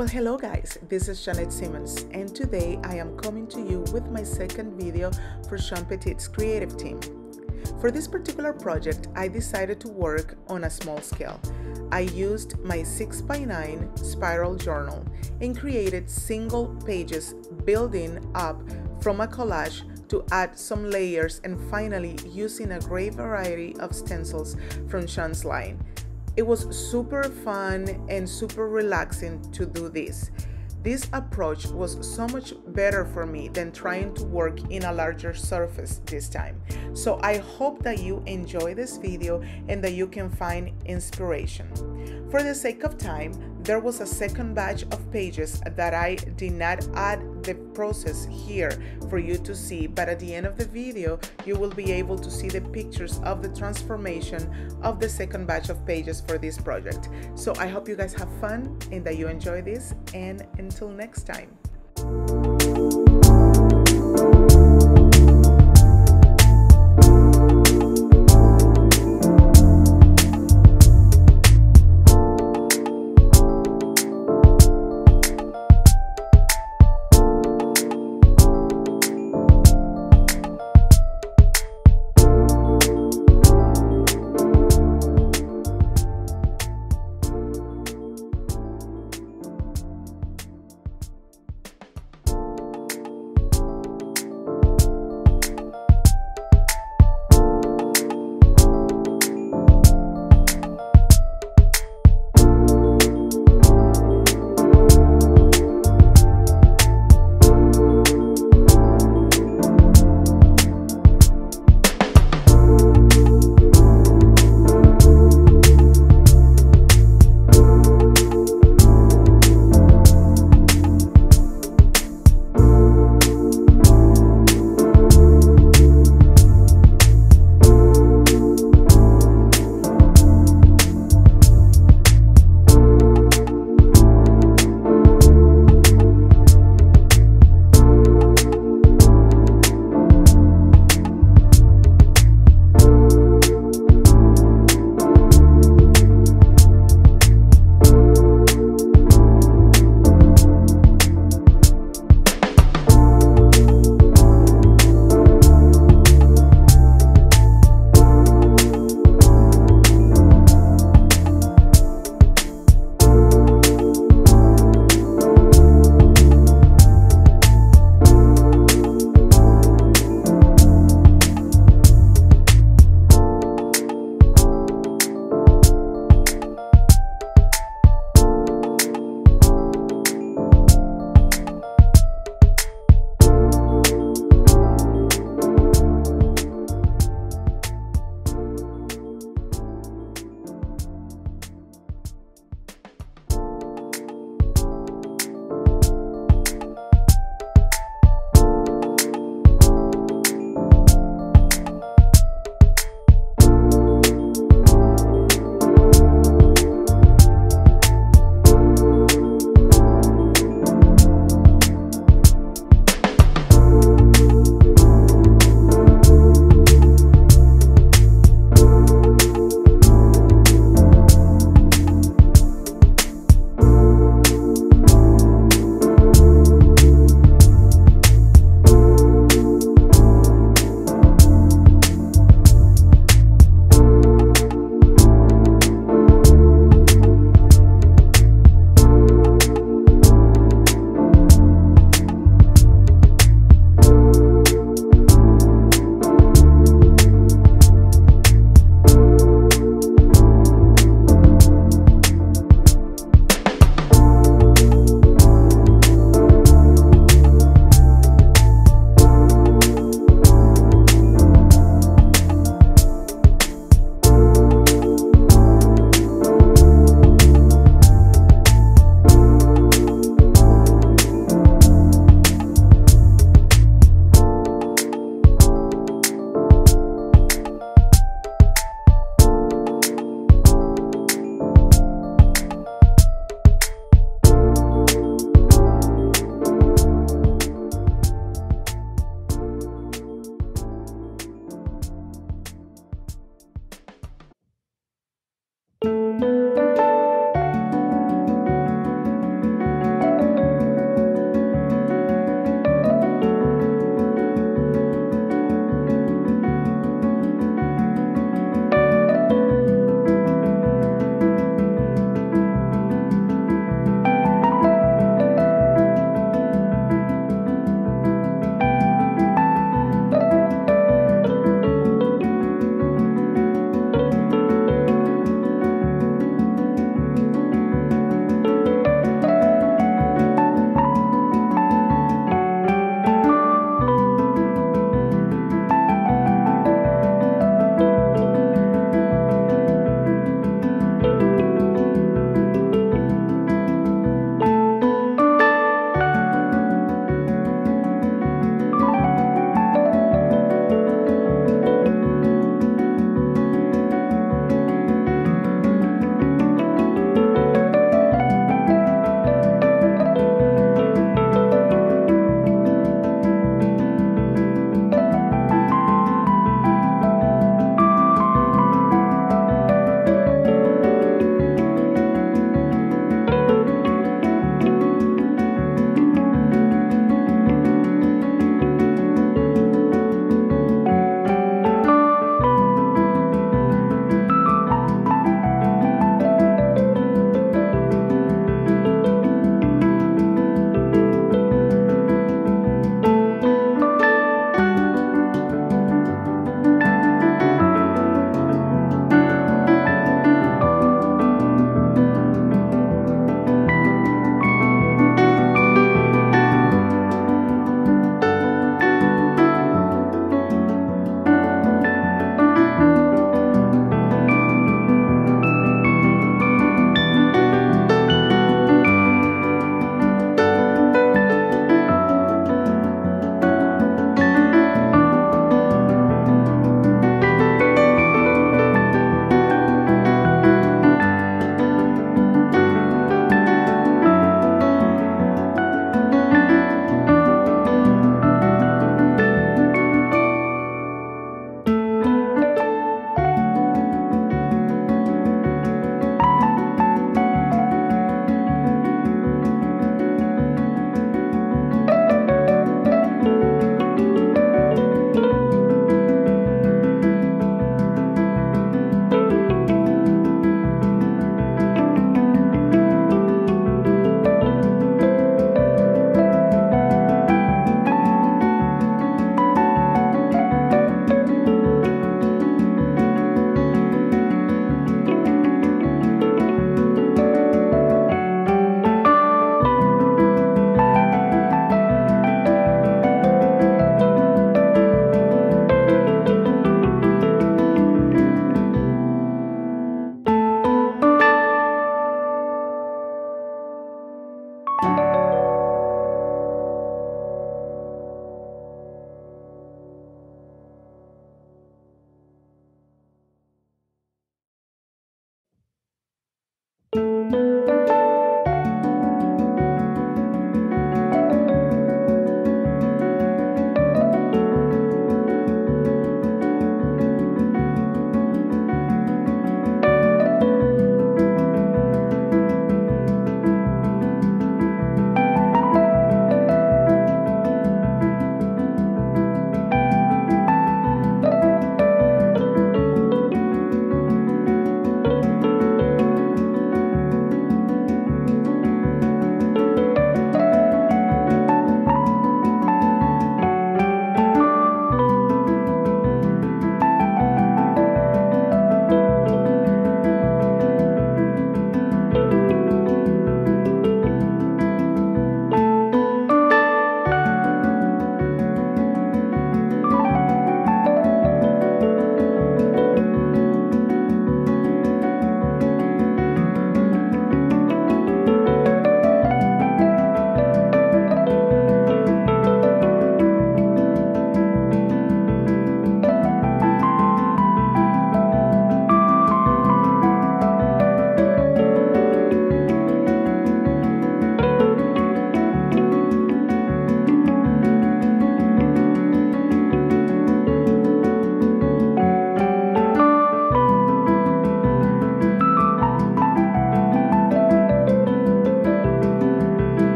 Well, hello guys, this is Jannette Simmons, and today I am coming to you with my second video for Shawn Petite's creative team. For this particular project, I decided to work on a small scale. I used my 6x9 spiral journal and created single pages building up from a collage to add some layers and finally using a great variety of stencils from Shawn's line. It was super fun and super relaxing to do this. This approach was so much better for me than trying to work in a larger surface this time. So I hope that you enjoy this video and that you can find inspiration. For the sake of time, there was a second batch of pages that I did not add the process here for you to see, but at the end of the video, you will be able to see the pictures of the transformation of the second batch of pages for this project. So I hope you guys have fun and that you enjoy this and until next time.